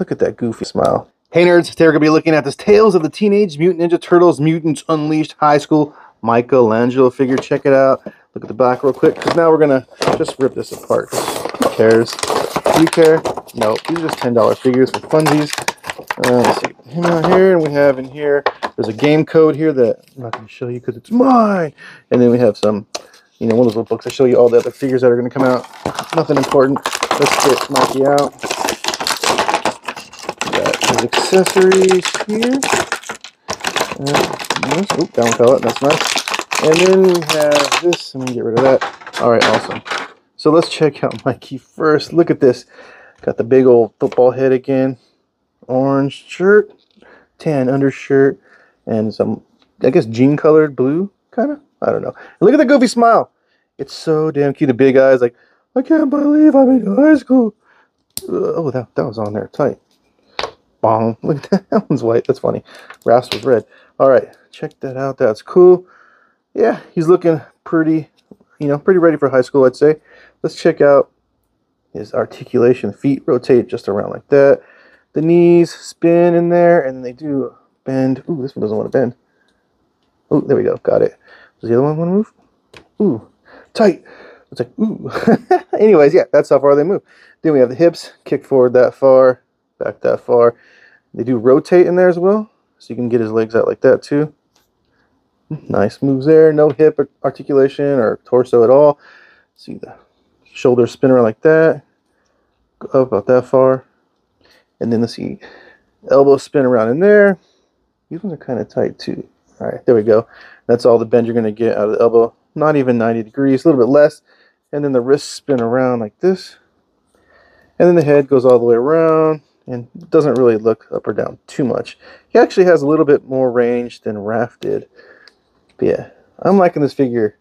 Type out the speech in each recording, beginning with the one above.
Look at that goofy smile. Hey nerds, today we're going to be looking at this Tales of the Teenage Mutant Ninja Turtles Mutants Unleashed High School Michelangelo figure. Check it out. Look at the back real quick, because now we're going to just rip this apart. Who cares? Do you care? No, these are just $10 figures for funsies. Uh, let's see, him out here, and we have in here, there's a game code here that I'm not going to show you because it's mine. And then we have some, you know, one of those little books. I show you all the other figures that are going to come out. Nothing important. Let's get Mikey out accessories here. Uh, nice. Oop, down pellet. That's nice. And then we have this. Let me get rid of that. All right, awesome. So let's check out Mikey first. Look at this. Got the big old football head again. Orange shirt, tan undershirt, and some, I guess, jean colored blue, kind of. I don't know. And look at the goofy smile. It's so damn cute. The big eyes, like, I can't believe I'm in high school. Oh, that, that was on there tight. Bong. Look at that. That one's white. That's funny. Raph was red. All right. Check that out. That's cool. Yeah, he's looking pretty, you know, pretty ready for high school, I'd say. Let's check out his articulation. Feet rotate just around like that. The knees spin in there, and they do bend. Ooh, this one doesn't want to bend. Ooh, there we go. Got it. Does the other one want to move? Ooh, tight. It's like, ooh. Anyways, yeah, that's how far they move. Then we have the hips, kick forward that far, back that far. They do rotate in there as well, so you can get his legs out like that too. Nice moves there. No hip articulation or torso at all. See the shoulder spin around like that. Go up about that far. And then let's see, elbow spin around in there. These ones are kind of tight too. All right, there we go. That's all the bend you're going to get out of the elbow. Not even 90 degrees, a little bit less. And then the wrist spin around like this. And then the head goes all the way around and doesn't really look up or down too much. He actually has a little bit more range than Raph did. But yeah, I'm liking this figure.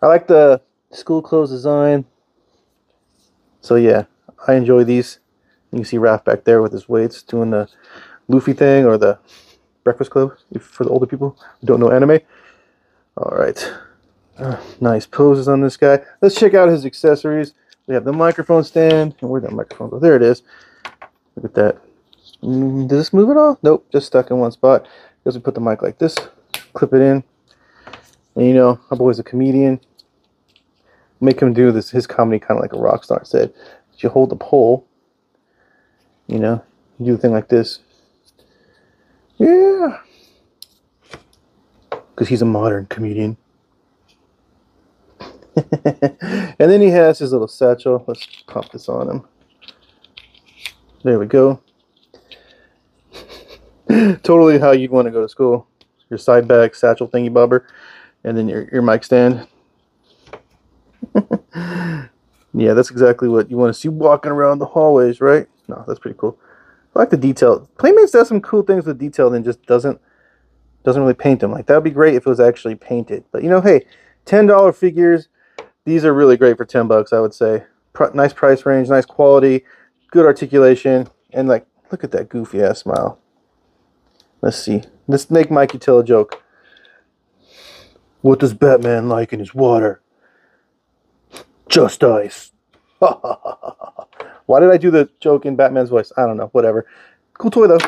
I like the school clothes design. So yeah, I enjoy these. You can see Raph back there with his weights doing the Luffy thing or the Breakfast Club for the older people who don't know anime. All right. Uh, nice poses on this guy. Let's check out his accessories. We have the microphone stand. And where'd that microphone go? There it is. Look at that. Mm, does this move at all? Nope, just stuck in one spot. Because we put the mic like this, clip it in. And you know, our boy's a comedian. Make him do this his comedy kind of like a rock star said. You hold the pole, you know, you do a thing like this. Yeah. Because he's a modern comedian. and then he has his little satchel. Let's pop this on him. There we go. totally how you'd want to go to school. Your side bag, satchel thingy bobber, and then your, your mic stand. yeah, that's exactly what you want to see walking around the hallways, right? No, that's pretty cool. I like the detail. Playmates does some cool things with detail and just doesn't doesn't really paint them. Like that would be great if it was actually painted. But you know, hey, ten dollar figures. These are really great for ten bucks. I would say. Nice price range, nice quality good articulation, and like, look at that goofy ass smile. Let's see. Let's make Mikey tell a joke. What does Batman like in his water? Just ice. Why did I do the joke in Batman's voice? I don't know. Whatever. Cool toy though.